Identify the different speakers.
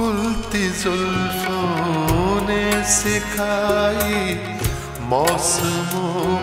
Speaker 1: खुलती जुल्फों ने सिखाई मौसमों